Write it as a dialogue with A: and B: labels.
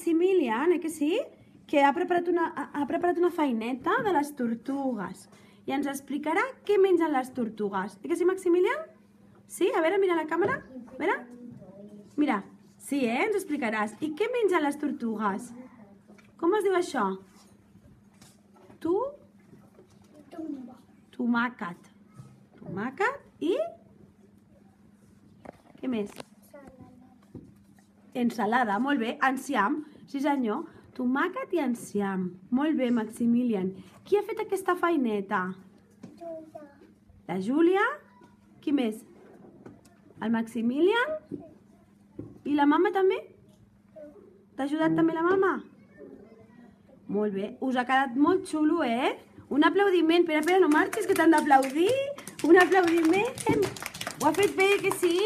A: Maximilian, eh que sí? Que ha preparat una, ha, preparat una feineta de les tortugues. I ens explicarà què mengen les tortugues. Eh que sí, Maximilian? Sí? A veure, mira la càmera. A veure. Mira. Sí, eh? Ens explicaràs. I què mengen les tortugues? Com es diu això? Tu? Tomàquet. Tomàquet i... Què més? Ensalada, molt bé. Enciam, sí senyor. Tomàquet i enciam. Molt bé, Maximilian. Qui ha fet aquesta feineta? La Júlia? Qui més? El Maximilian? I la mama també? T'ha ajudat també la mama? Molt bé. Us ha quedat molt xulo, eh? Un aplaudiment. Espera, espera, no marxis, que t'han d'aplaudir. Un aplaudiment. Ho ha fet bé, que sí?